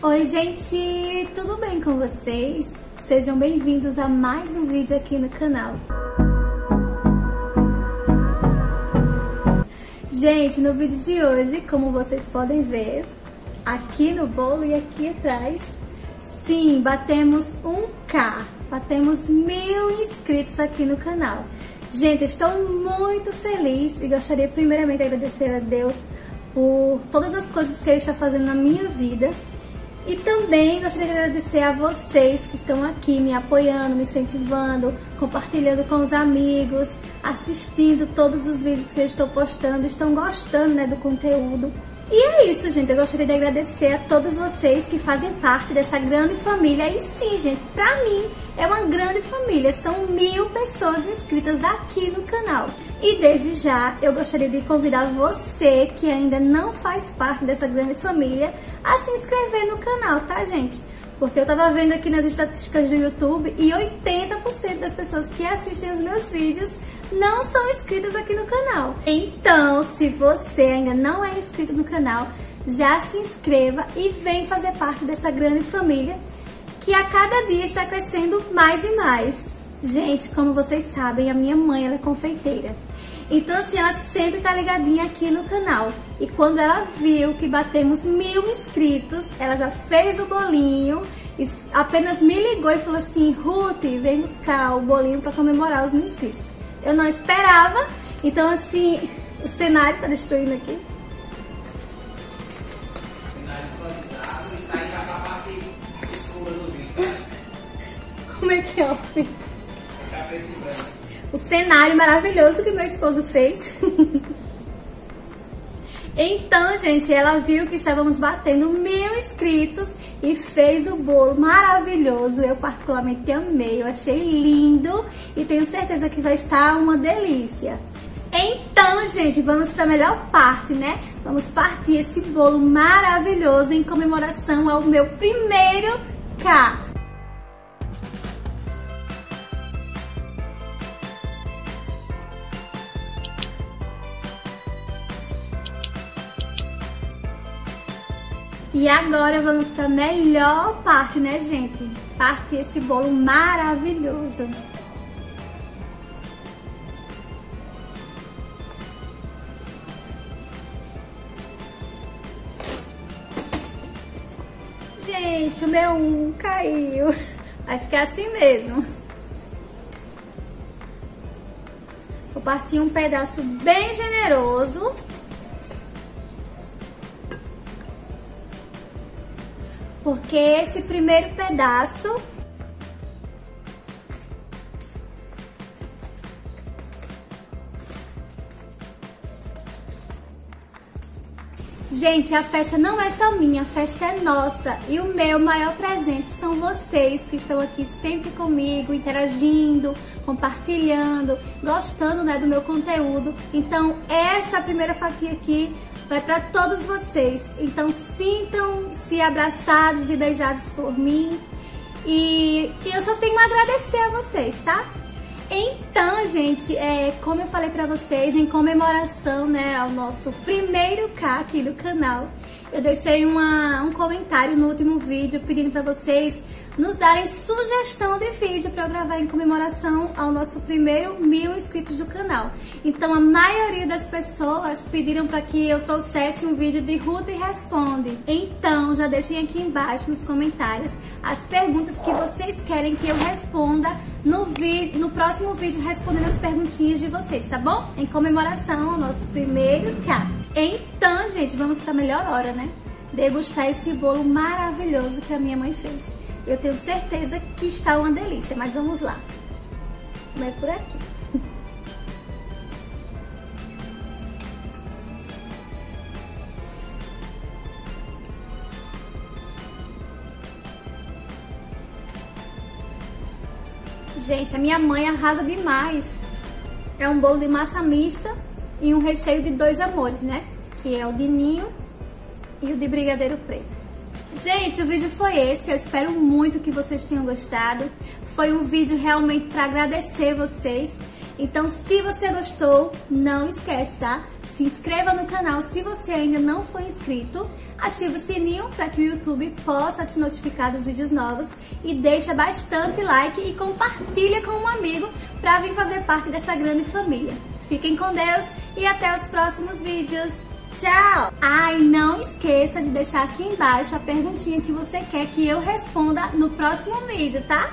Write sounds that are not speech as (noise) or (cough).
Oi, gente! Tudo bem com vocês? Sejam bem-vindos a mais um vídeo aqui no canal. Gente, no vídeo de hoje, como vocês podem ver, aqui no bolo e aqui atrás, sim, batemos um K, batemos mil inscritos aqui no canal. Gente, estou muito feliz e gostaria primeiramente de agradecer a Deus por todas as coisas que Ele está fazendo na minha vida. E também gostaria de agradecer a vocês que estão aqui me apoiando, me incentivando, compartilhando com os amigos, assistindo todos os vídeos que eu estou postando, estão gostando né, do conteúdo. E é isso, gente. Eu gostaria de agradecer a todos vocês que fazem parte dessa grande família. E sim, gente, pra mim é uma grande família. São mil pessoas inscritas aqui no canal. E desde já eu gostaria de convidar você que ainda não faz parte dessa grande família a se inscrever no canal, tá, gente? Porque eu tava vendo aqui nas estatísticas do YouTube e 80% das pessoas que assistem os meus vídeos não são inscritas aqui no canal. Então, se você ainda não é inscrito no canal, já se inscreva e vem fazer parte dessa grande família que a cada dia está crescendo mais e mais. Gente, como vocês sabem, a minha mãe ela é confeiteira. Então, assim, ela sempre tá ligadinha aqui no canal. E quando ela viu que batemos mil inscritos, ela já fez o bolinho e apenas me ligou e falou assim: Ruth, vem buscar o bolinho para comemorar os mil inscritos. Eu não esperava, então, assim, o cenário tá destruindo aqui. Como é que é, filho? o cenário maravilhoso que meu esposo fez. (laughs) então, gente, ela viu que estávamos batendo mil inscritos e fez o bolo maravilhoso. Eu particularmente amei, eu achei lindo e tenho certeza que vai estar uma delícia. Então, gente, vamos para a melhor parte, né? Vamos partir esse bolo maravilhoso em comemoração ao meu primeiro K. E agora vamos para a melhor parte, né, gente? Parte esse bolo maravilhoso. Gente, o meu um caiu. Vai ficar assim mesmo. Vou partir um pedaço bem generoso. Porque esse primeiro pedaço Gente, a festa não é só minha, a festa é nossa. E o meu maior presente são vocês que estão aqui sempre comigo, interagindo, compartilhando, gostando né, do meu conteúdo. Então, essa primeira fatia aqui vai para todos vocês. Então sintam-se abraçados e beijados por mim. E, e, eu só tenho a agradecer a vocês, tá? Então, gente, é, como eu falei para vocês, em comemoração né, ao nosso primeiro K aqui do canal, eu deixei uma, um comentário no último vídeo pedindo para vocês nos darem sugestão de vídeo para eu gravar em comemoração ao nosso primeiro mil inscritos do canal. Então a maioria das pessoas pediram para que eu trouxesse um vídeo de Ruth Responde. Então já deixem aqui embaixo nos comentários as perguntas que vocês querem que eu responda no, vídeo, no próximo vídeo respondendo as perguntinhas de vocês, tá bom? Em comemoração ao nosso primeiro K. Então, gente, vamos para a melhor hora, né? Degustar esse bolo maravilhoso que a minha mãe fez. Eu tenho certeza que está uma delícia, mas vamos lá. Não é por aqui. Gente, a minha mãe arrasa demais. É um bolo de massa mista e um recheio de dois amores, né? Que é o de ninho e o de brigadeiro preto. Gente, o vídeo foi esse. Eu espero muito que vocês tenham gostado. Foi um vídeo realmente para agradecer vocês. Então, se você gostou, não esquece, tá? Se inscreva no canal se você ainda não foi inscrito. ativa o sininho para que o YouTube possa te notificar dos vídeos novos e deixa bastante like e compartilha com um amigo para vir fazer parte dessa grande família. Fiquem com Deus e até os próximos vídeos. Tchau! Ah, e não esqueça de deixar aqui embaixo a perguntinha que você quer que eu responda no próximo vídeo, tá?